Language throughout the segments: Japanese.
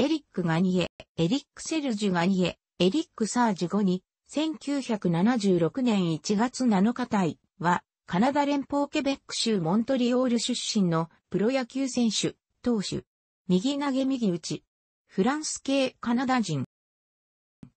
エリック・ガニエ、エリック・セルジュ・ガニエ、エリック・サージ後に、1976年1月7日隊は、カナダ連邦ケベック州モントリオール出身のプロ野球選手、投手。右投げ右打ち。フランス系カナダ人。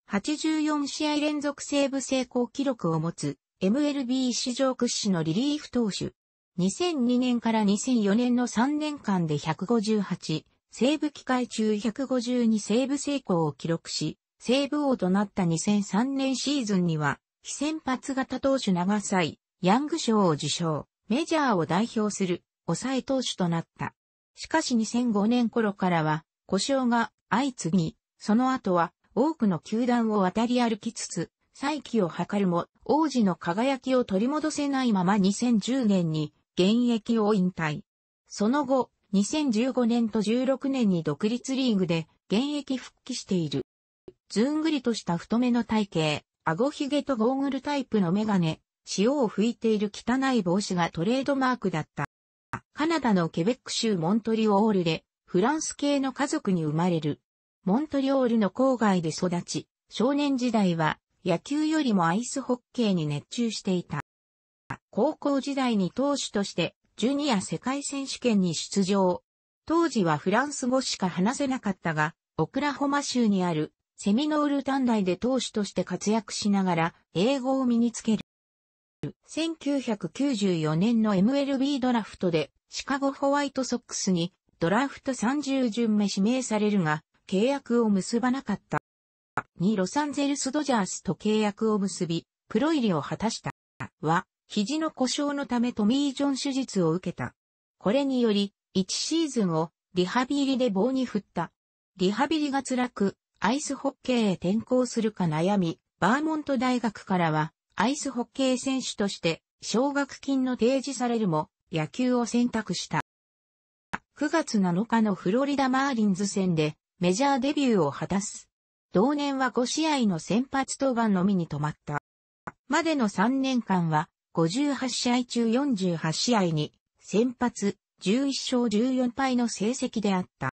84試合連続セーブ成功記録を持つ MLB 史上屈指のリリーフ投手。2002年から2004年の3年間で158、セーブ機会中152セーブ成功を記録し、セーブ王となった2003年シーズンには、非先発型投手長祭、ヤング賞を受賞、メジャーを代表する抑え投手となった。しかし2005年頃からは故障が相次ぎ、その後は多くの球団を渡り歩きつつ、再起を図るも王子の輝きを取り戻せないまま2010年に現役を引退。その後、2015年と16年に独立リーグで現役復帰している。ずんぐりとした太めの体型、顎ひげとゴーグルタイプのメガネ、潮を吹いている汚い帽子がトレードマークだった。カナダのケベック州モントリオールで、フランス系の家族に生まれる。モントリオールの郊外で育ち、少年時代は野球よりもアイスホッケーに熱中していた。高校時代に投手としてジュニア世界選手権に出場。当時はフランス語しか話せなかったが、オクラホマ州にあるセミノール短大で投手として活躍しながら英語を身につける。1994年の MLB ドラフトでシカゴホワイトソックスにドラフト30巡目指名されるが契約を結ばなかった。にロサンゼルスドジャースと契約を結び、プロ入りを果たした。は、肘の故障のためトミー・ジョン手術を受けた。これにより、1シーズンをリハビリで棒に振った。リハビリが辛く、アイスホッケーへ転校するか悩み、バーモント大学からはアイスホッケー選手として奨学金の提示されるも野球を選択した。9月7日のフロリダマーリンズ戦でメジャーデビューを果たす。同年は5試合の先発登板のみに止まった。までの3年間は58試合中48試合に先発11勝14敗の成績であった。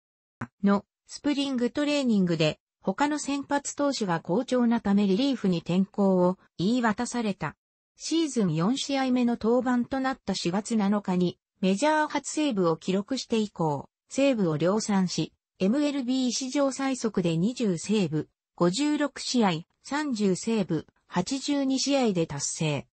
のスプリングトレーニングで他の先発投手が好調なためリリーフに転向を言い渡された。シーズン4試合目の登板となった4月7日にメジャー初セーブを記録して以降、セーブを量産し、MLB 史上最速で20セーブ、56試合、30セーブ、82試合で達成。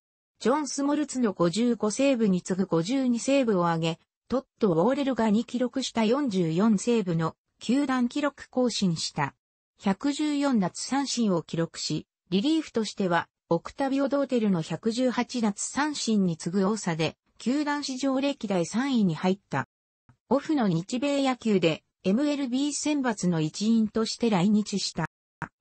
ジョン・スモルツの55セーブに次ぐ52セーブを挙げ、トッド・ウォーレルがに記録した44セーブの球団記録更新した。114奪三振を記録し、リリーフとしては、オクタビオ・ドーテルの118奪三振に次ぐ多さで、球団史上歴代3位に入った。オフの日米野球で MLB 選抜の一員として来日した。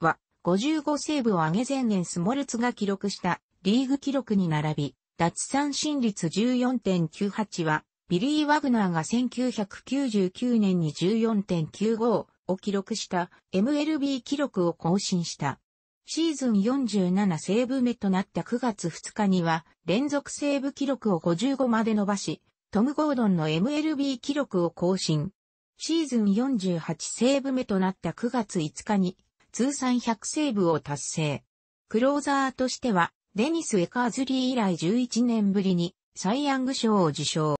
は、55セーブを上げ前年スモルツが記録したリーグ記録に並び、奪三振率14.98は、ビリー・ワグナーが1999年に14.95を記録した MLB 記録を更新した。シーズン47セーブ目となった9月2日には連続セーブ記録を55まで伸ばし、トム・ゴードンの MLB 記録を更新。シーズン48セーブ目となった9月5日に通算100セーブを達成。クローザーとしてはデニス・エカーズリー以来11年ぶりにサイヤング賞を受賞。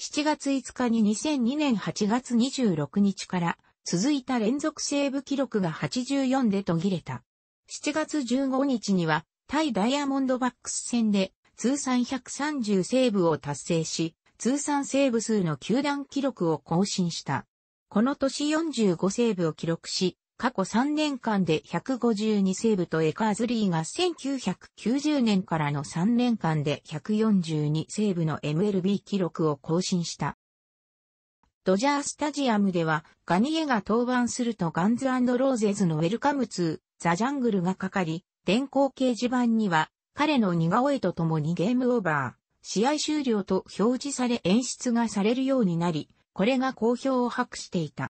7月5日に2002年8月26日から続いた連続セーブ記録が84で途切れた。7月15日には対ダイヤモンドバックス戦で通算130セーブを達成し、通算セーブ数の球団記録を更新した。この年45セーブを記録し、過去3年間で152セーブとエカーズリーが1990年からの3年間で142セーブの MLB 記録を更新した。ドジャースタジアムではガニエが登板するとガンズローゼズのウェルカムツー、ザ・ジャングルがかかり、電光掲示板には彼の似顔絵とともにゲームオーバー、試合終了と表示され演出がされるようになり、これが好評を博していた。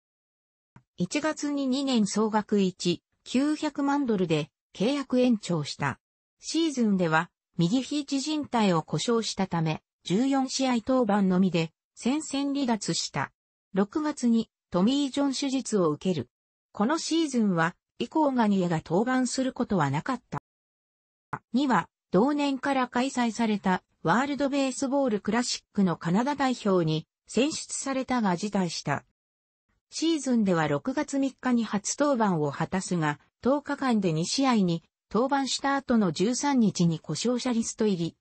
1月に2年総額1、900万ドルで契約延長した。シーズンでは右肘靭帯を故障したため、14試合登板のみで戦線離脱した。6月にトミー・ジョン手術を受ける。このシーズンは、以降ガニエが登板することはなかった。2は、同年から開催されたワールドベースボールクラシックのカナダ代表に選出されたが辞退した。シーズンでは6月3日に初登板を果たすが、10日間で2試合に登板した後の13日に故障者リスト入り。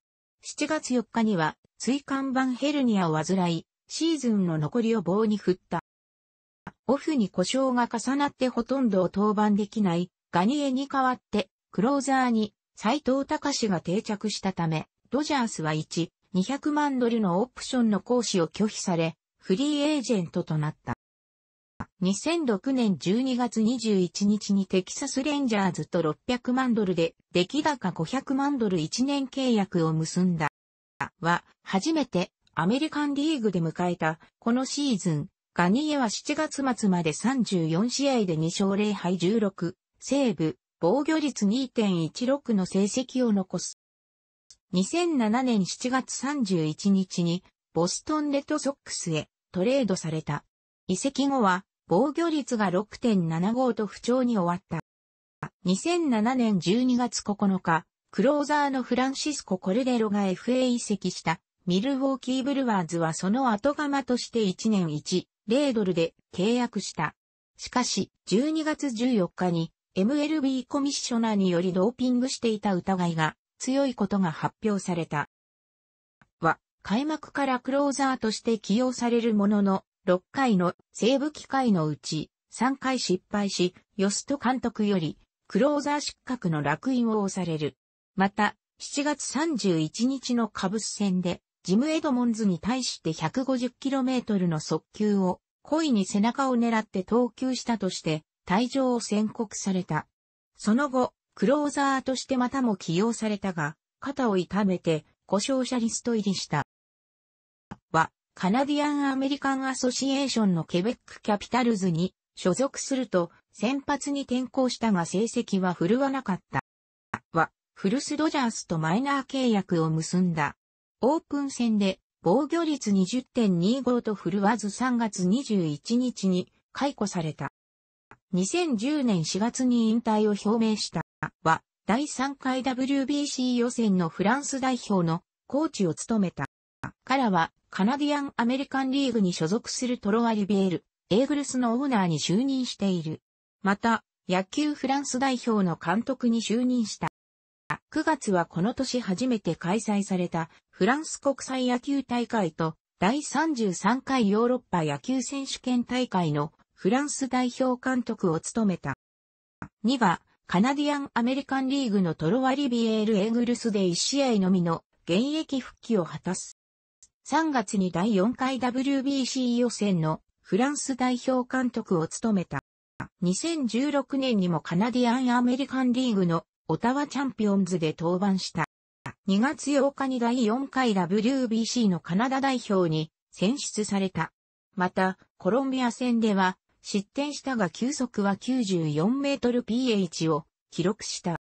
7月4日には椎間板ヘルニアを患い、シーズンの残りを棒に振った。オフに故障が重なってほとんどを登板できないガニエに代わってクローザーに斎藤隆が定着したため、ドジャースは1、200万ドルのオプションの行使を拒否され、フリーエージェントとなった。2006年12月21日にテキサスレンジャーズと600万ドルで出来高500万ドル1年契約を結んだ。は、初めてアメリカンリーグで迎えたこのシーズン、ガニエは7月末まで34試合で2勝0敗16、セーブ、防御率2.16の成績を残す。2007年7月31日にボストンレッドソックスへトレードされた。移籍後は防御率が6.75と不調に終わった。2007年12月9日、クローザーのフランシスコ・コルデロが FA 移籍したミルウォーキーブルワーズはその後釜として1年1、0ドルで契約した。しかし、12月14日に MLB コミッショナーによりドーピングしていた疑いが強いことが発表された。は、開幕からクローザーとして起用されるものの、6回の西部機会のうち3回失敗し、ヨスト監督よりクローザー失格の落印を押される。また、7月31日のカブス戦で、ジム・エドモンズに対して 150km の速球を故意に背中を狙って投球したとして、退場を宣告された。その後、クローザーとしてまたも起用されたが、肩を痛めて故障者リスト入りした。カナディアン・アメリカン・アソシエーションのケベック・キャピタルズに所属すると、先発に転向したが成績は振るわなかった。は、フルス・ドジャースとマイナー契約を結んだ。オープン戦で防御率20.25と振るわず3月21日に解雇された。2010年4月に引退を表明したは、第3回 WBC 予選のフランス代表のコーチを務めた。からは、カナディアンアメリカンリーグに所属するトロワリビエール、エーグルスのオーナーに就任している。また、野球フランス代表の監督に就任した。9月はこの年初めて開催されたフランス国際野球大会と第33回ヨーロッパ野球選手権大会のフランス代表監督を務めた。2は、カナディアンアメリカンリーグのトロワリビエール・エーグルスで1試合のみの現役復帰を果たす。3月に第4回 WBC 予選のフランス代表監督を務めた。2016年にもカナディアンアメリカンリーグのオタワチャンピオンズで登板した。2月8日に第4回 WBC のカナダ代表に選出された。また、コロンビア戦では失点したが球速は94メートル pH を記録した。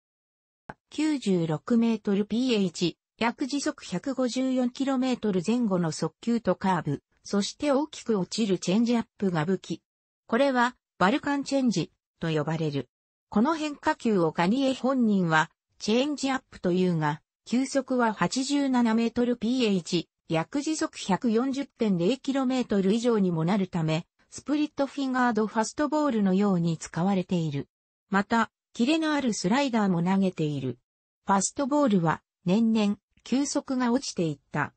96 mph、約時速 154km 前後の速球とカーブ、そして大きく落ちるチェンジアップが武器。これはバルカンチェンジと呼ばれる。この変化球をガニエ本人はチェンジアップというが、球速は87メートル pH、約時速 140.0km 以上にもなるため、スプリットフィンガードファストボールのように使われている。また、キレのあるスライダーも投げている。ファストボールは年々、球速が落ちていった。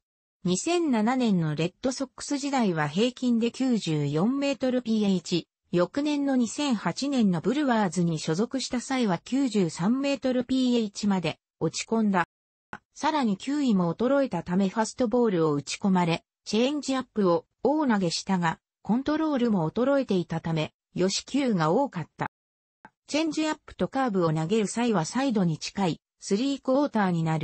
2007年のレッドソックス時代は平均で94メートル pH。翌年の2008年のブルワーズに所属した際は93メートル pH まで落ち込んだ。さらに球威も衰えたためファストボールを打ち込まれ、チェンジアップを大投げしたが、コントロールも衰えていたため、予死球が多かった。チェンジアップとカーブを投げる際はサイドに近い、スリークォーターになる。